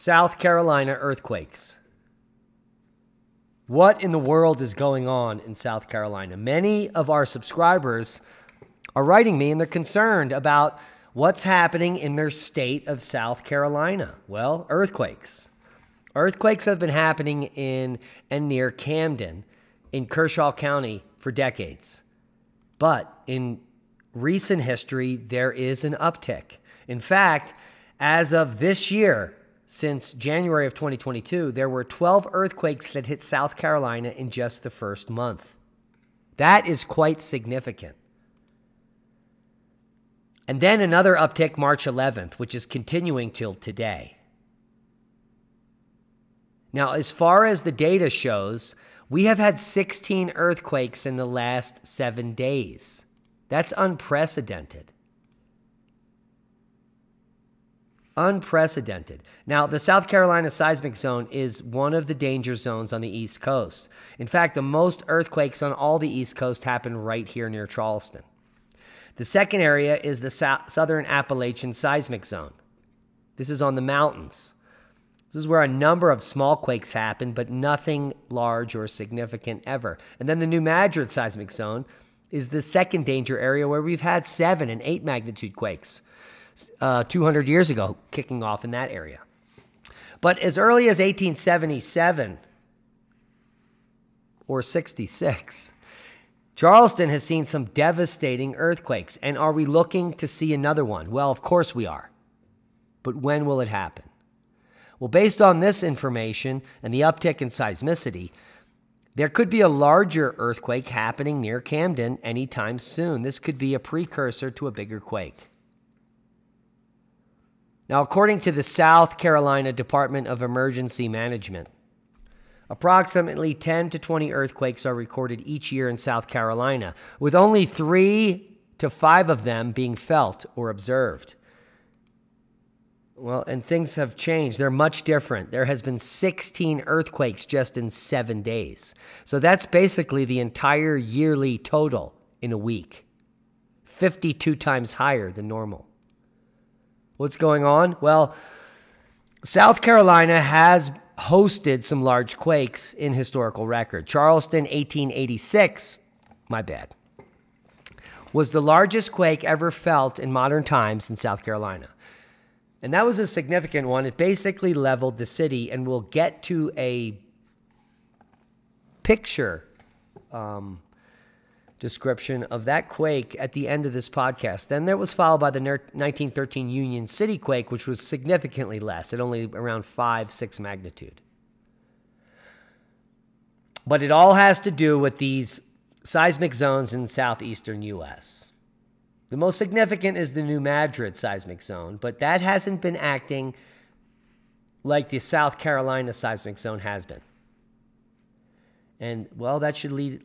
South Carolina earthquakes. What in the world is going on in South Carolina? Many of our subscribers are writing me and they're concerned about what's happening in their state of South Carolina. Well, earthquakes. Earthquakes have been happening in and near Camden in Kershaw County for decades. But in recent history, there is an uptick. In fact, as of this year, since January of 2022, there were 12 earthquakes that hit South Carolina in just the first month. That is quite significant. And then another uptick March 11th, which is continuing till today. Now, as far as the data shows, we have had 16 earthquakes in the last seven days. That's unprecedented. Unprecedented. Now, the South Carolina seismic zone is one of the danger zones on the East Coast. In fact, the most earthquakes on all the East Coast happen right here near Charleston. The second area is the Southern Appalachian seismic zone. This is on the mountains. This is where a number of small quakes happen, but nothing large or significant ever. And then the New Madrid seismic zone is the second danger area where we've had seven and eight magnitude quakes uh, 200 years ago, kicking off in that area. But as early as 1877 or 66, Charleston has seen some devastating earthquakes. And are we looking to see another one? Well, of course we are. But when will it happen? Well, based on this information and the uptick in seismicity, there could be a larger earthquake happening near Camden anytime soon. This could be a precursor to a bigger quake. Now, according to the South Carolina Department of Emergency Management, approximately 10 to 20 earthquakes are recorded each year in South Carolina, with only three to five of them being felt or observed. Well, and things have changed. They're much different. There has been 16 earthquakes just in 7 days. So that's basically the entire yearly total in a week. 52 times higher than normal. What's going on? Well, South Carolina has hosted some large quakes in historical record. Charleston, 1886, my bad, was the largest quake ever felt in modern times in South Carolina. And that was a significant one. It basically leveled the city, and we'll get to a picture um, description of that quake at the end of this podcast. Then there was followed by the 1913 Union City quake, which was significantly less, at only around 5, 6 magnitude. But it all has to do with these seismic zones in southeastern U.S. The most significant is the New Madrid seismic zone, but that hasn't been acting like the South Carolina seismic zone has been. And well, that should lead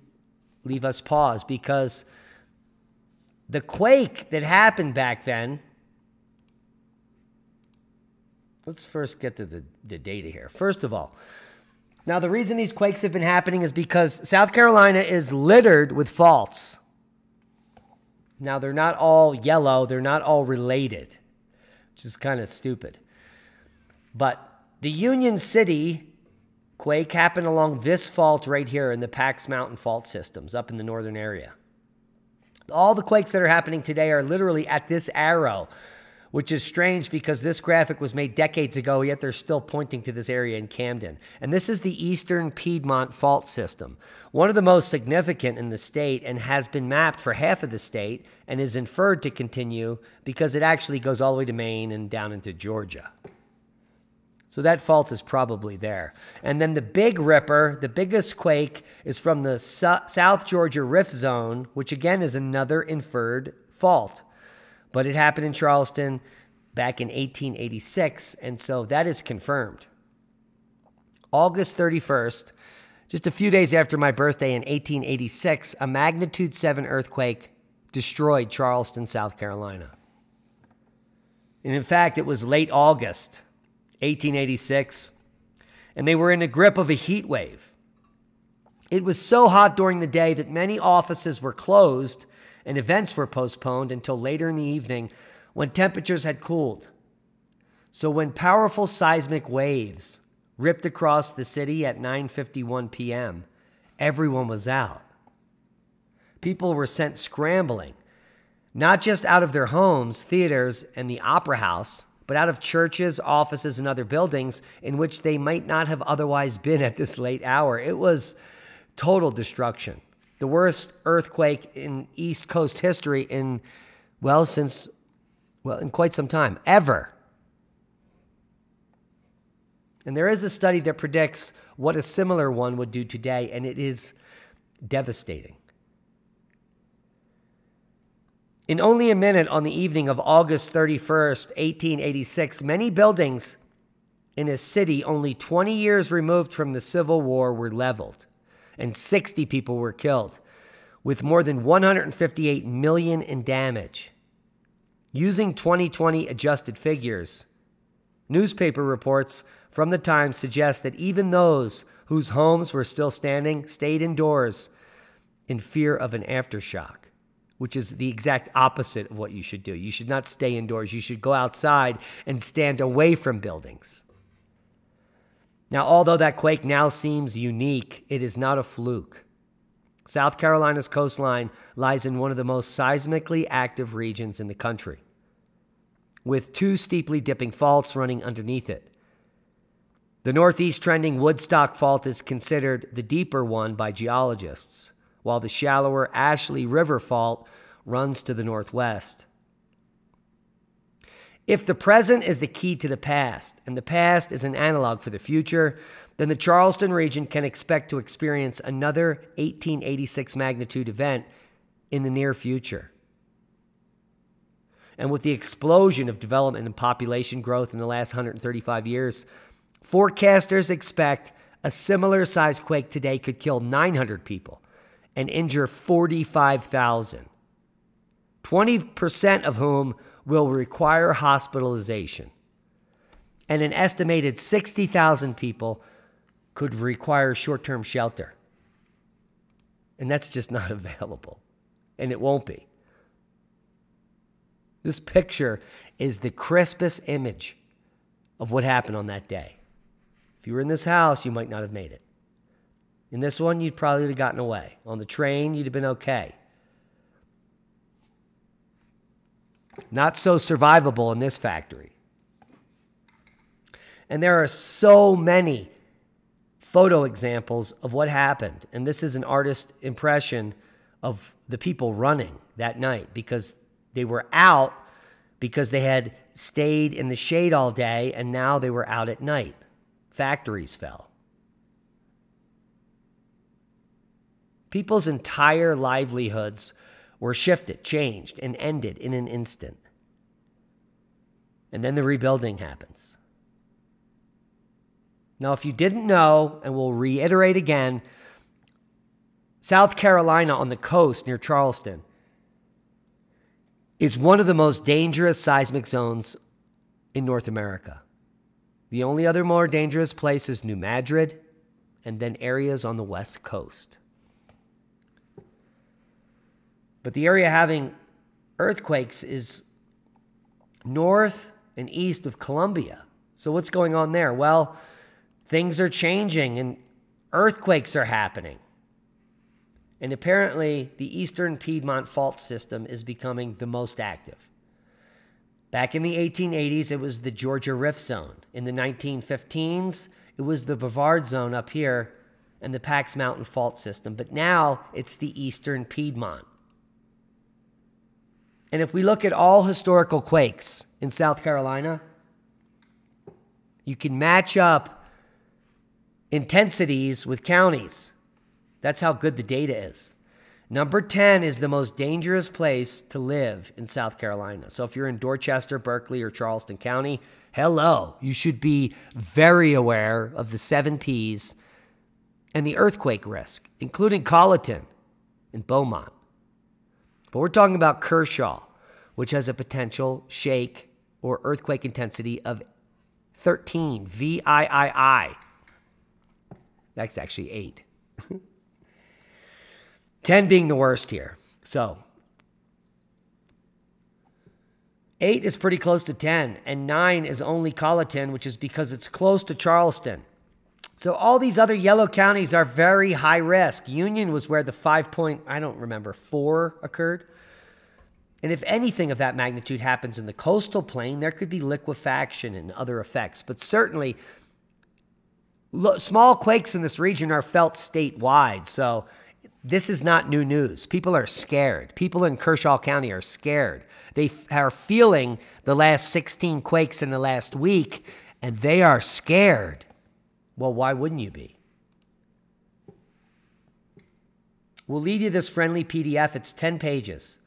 leave us pause because the quake that happened back then. Let's first get to the, the data here. First of all, now the reason these quakes have been happening is because South Carolina is littered with faults. Now they're not all yellow, they're not all related, which is kind of stupid. But the Union City Quake happened along this fault right here in the Pax Mountain fault systems up in the northern area. All the quakes that are happening today are literally at this arrow, which is strange because this graphic was made decades ago, yet they're still pointing to this area in Camden. And this is the Eastern Piedmont fault system, one of the most significant in the state and has been mapped for half of the state and is inferred to continue because it actually goes all the way to Maine and down into Georgia. So that fault is probably there. And then the Big Ripper, the biggest quake, is from the South Georgia Rift Zone, which again is another inferred fault. But it happened in Charleston back in 1886, and so that is confirmed. August 31st, just a few days after my birthday in 1886, a magnitude 7 earthquake destroyed Charleston, South Carolina. And in fact, it was late August 1886, and they were in the grip of a heat wave. It was so hot during the day that many offices were closed and events were postponed until later in the evening when temperatures had cooled. So when powerful seismic waves ripped across the city at 9:51 p.m., everyone was out. People were sent scrambling, not just out of their homes, theaters, and the opera house, but out of churches, offices, and other buildings in which they might not have otherwise been at this late hour. It was total destruction. The worst earthquake in East Coast history in, well, since, well, in quite some time, ever. And there is a study that predicts what a similar one would do today, and it is devastating. In only a minute on the evening of August 31st, 1886, many buildings in a city only 20 years removed from the Civil War were leveled, and 60 people were killed, with more than 158 million in damage. Using 2020 adjusted figures, newspaper reports from the time suggest that even those whose homes were still standing stayed indoors in fear of an aftershock, which is the exact opposite of what you should do. You should not stay indoors, you should go outside and stand away from buildings. Now, although that quake now seems unique, it is not a fluke. South Carolina's coastline lies in one of the most seismically active regions in the country, with two steeply dipping faults running underneath it. The northeast trending Woodstock Fault is considered the deeper one by geologists, while the shallower Ashley River Fault runs to the northwest. If the present is the key to the past, and the past is an analog for the future, then the Charleston region can expect to experience another 1886 magnitude event in the near future. And with the explosion of development and population growth in the last 135 years, Forecasters expect a similar size quake today could kill 900 people and injure 45,000, 20% of whom will require hospitalization. And an estimated 60,000 people could require short term shelter. And that's just not available. And it won't be. This picture is the crispest image of what happened on that day. If you were in this house, you might not have made it. In this one, you'd probably have gotten away. On the train, you'd have been okay. Not so survivable in this factory. And there are so many photo examples of what happened. And this is an artist impression of the people running that night because they were out because they had stayed in the shade all day and now they were out at night factories fell. People's entire livelihoods were shifted, changed, and ended in an instant. And then the rebuilding happens. Now, if you didn't know, and we'll reiterate again, South Carolina on the coast near Charleston is one of the most dangerous seismic zones in North America. The only other more dangerous place is New Madrid and then areas on the west coast. But the area having earthquakes is north and east of Columbia. So, what's going on there? Well, things are changing and earthquakes are happening. And apparently, the Eastern Piedmont Fault System is becoming the most active. Back in the 1880s, it was the Georgia Rift Zone. In the 1915s, it was the Brevard Zone up here and the Pax Mountain Fault System. But now it's the Eastern Piedmont. And if we look at all historical quakes in South Carolina, you can match up intensities with counties. That's how good the data is. Number 10 is the most dangerous place to live in South Carolina. So if you're in Dorchester, Berkeley, or Charleston County, hello. You should be very aware of the seven P's and the earthquake risk, including Colleton and Beaumont. But we're talking about Kershaw, which has a potential shake or earthquake intensity of 13, VIII. That's actually eight. 10 being the worst here. So, Eight is pretty close to 10, and nine is only Colleton, which is because it's close to Charleston. So all these other yellow counties are very high risk. Union was where the five point, I don't remember, four occurred. And if anything of that magnitude happens in the coastal plain, there could be liquefaction and other effects. But certainly, small quakes in this region are felt statewide. So this is not new news. People are scared. People in Kershaw County are scared. They are feeling the last 16 quakes in the last week, and they are scared. Well, why wouldn't you be? We'll leave you this friendly PDF. It's 10 pages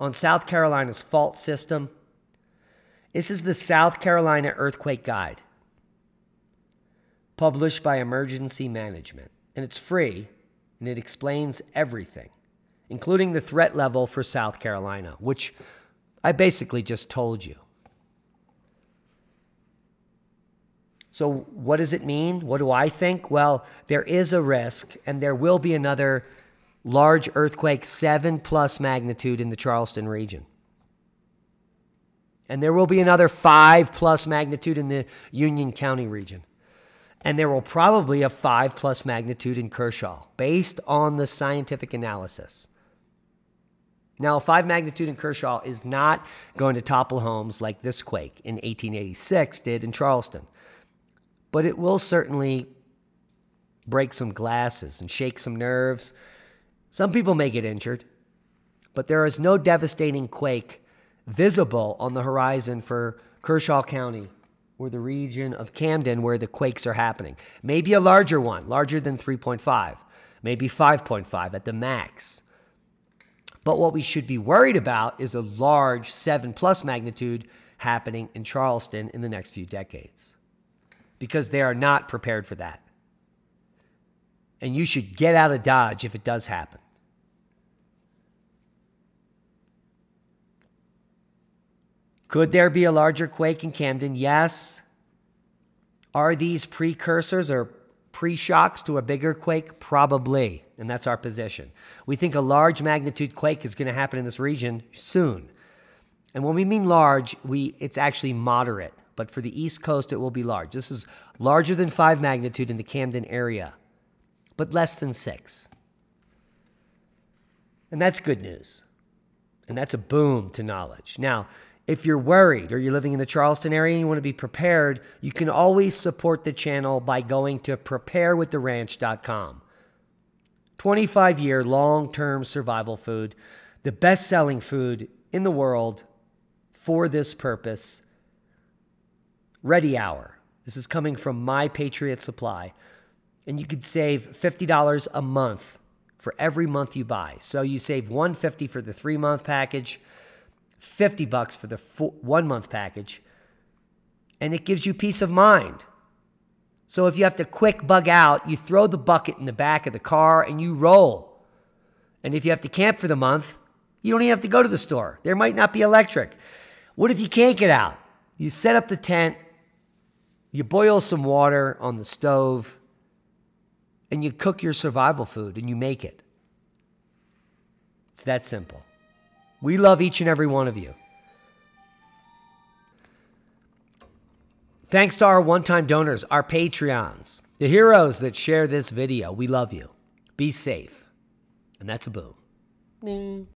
on South Carolina's fault system. This is the South Carolina Earthquake Guide, published by Emergency Management, and it's free and it explains everything, including the threat level for South Carolina, which I basically just told you. So, what does it mean? What do I think? Well, there is a risk, and there will be another large earthquake, seven plus magnitude in the Charleston region. And there will be another five plus magnitude in the Union County region. And there will probably a five plus magnitude in Kershaw based on the scientific analysis. Now, a five magnitude in Kershaw is not going to topple homes like this quake in 1886 did in Charleston, but it will certainly break some glasses and shake some nerves some people may get injured, but there is no devastating quake visible on the horizon for Kershaw County or the region of Camden where the quakes are happening. Maybe a larger one, larger than 3.5, maybe 5.5 at the max. But what we should be worried about is a large 7 plus magnitude happening in Charleston in the next few decades because they are not prepared for that. And you should get out of Dodge if it does happen. Could there be a larger quake in Camden? Yes. Are these precursors or pre shocks to a bigger quake? Probably. And that's our position. We think a large magnitude quake is going to happen in this region soon. And when we mean large, we it's actually moderate. But for the East Coast, it will be large. This is larger than five magnitude in the Camden area, but less than six. And that's good news. And that's a boom to knowledge. Now, if you're worried or you're living in the Charleston area and you want to be prepared, you can always support the channel by going to preparewiththeranch.com. 25 year long term survival food, the best selling food in the world for this purpose. Ready Hour. This is coming from My Patriot Supply. And you could save $50 a month for every month you buy. So you save 150 for the 3 month package 50 bucks for the four, one month package, and it gives you peace of mind. So if you have to quick bug out, you throw the bucket in the back of the car and you roll. And if you have to camp for the month, you don't even have to go to the store. There might not be electric. What if you can't get out? You set up the tent, you boil some water on the stove, and you cook your survival food and you make it. It's that simple. We love each and every one of you. Thanks to our one time donors, our Patreons, the heroes that share this video. We love you. Be safe. And that's a boom.